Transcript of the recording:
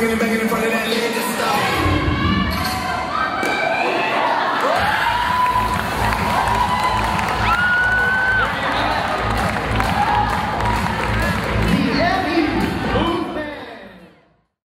banging and banging in front of that lady.